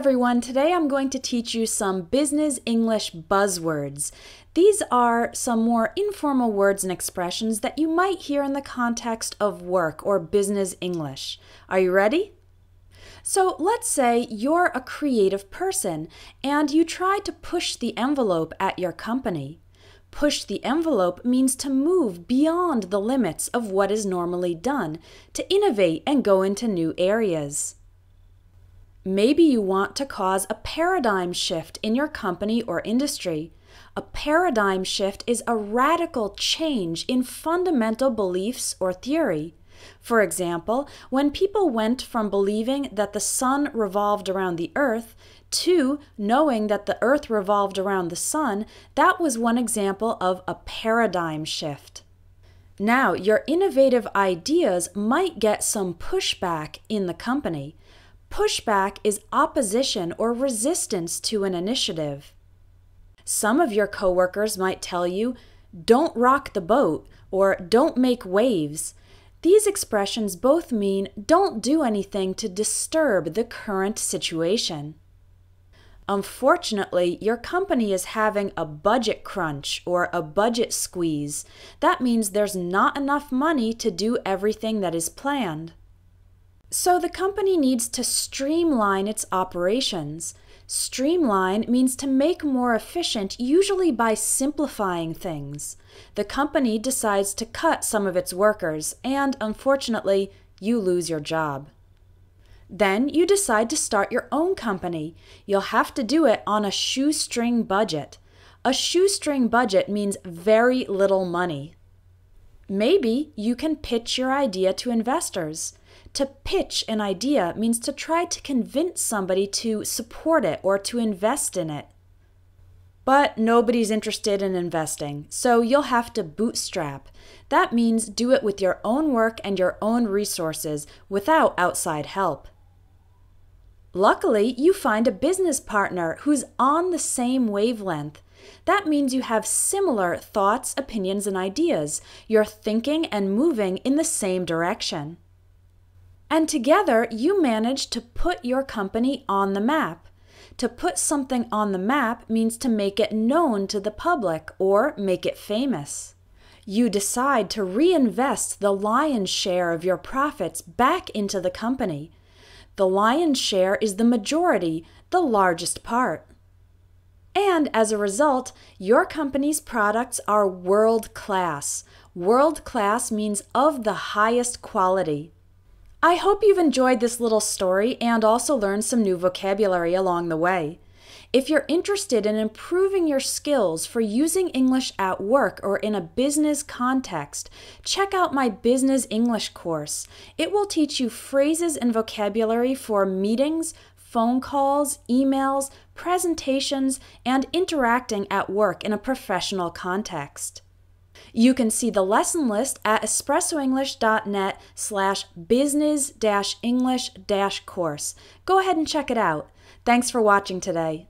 everyone. Today I'm going to teach you some business English buzzwords. These are some more informal words and expressions that you might hear in the context of work or business English. Are you ready? So let's say you're a creative person and you try to push the envelope at your company. Push the envelope means to move beyond the limits of what is normally done, to innovate and go into new areas. Maybe you want to cause a paradigm shift in your company or industry. A paradigm shift is a radical change in fundamental beliefs or theory. For example, when people went from believing that the sun revolved around the earth to knowing that the earth revolved around the sun, that was one example of a paradigm shift. Now, your innovative ideas might get some pushback in the company. Pushback is opposition or resistance to an initiative. Some of your coworkers might tell you, don't rock the boat or don't make waves. These expressions both mean don't do anything to disturb the current situation. Unfortunately, your company is having a budget crunch or a budget squeeze. That means there's not enough money to do everything that is planned. So the company needs to streamline its operations. Streamline means to make more efficient, usually by simplifying things. The company decides to cut some of its workers, and unfortunately, you lose your job. Then you decide to start your own company. You'll have to do it on a shoestring budget. A shoestring budget means very little money. Maybe you can pitch your idea to investors. To pitch an idea means to try to convince somebody to support it or to invest in it. But nobody's interested in investing, so you'll have to bootstrap. That means do it with your own work and your own resources without outside help. Luckily, you find a business partner who's on the same wavelength. That means you have similar thoughts, opinions, and ideas. You're thinking and moving in the same direction. And together, you manage to put your company on the map. To put something on the map means to make it known to the public or make it famous. You decide to reinvest the lion's share of your profits back into the company. The lion's share is the majority, the largest part. And as a result, your company's products are world class. World class means of the highest quality. I hope you've enjoyed this little story and also learned some new vocabulary along the way. If you're interested in improving your skills for using English at work or in a business context, check out my Business English course. It will teach you phrases and vocabulary for meetings, phone calls, emails, presentations, and interacting at work in a professional context. You can see the lesson list at espressoenglish.net slash business-english-course. Go ahead and check it out. Thanks for watching today.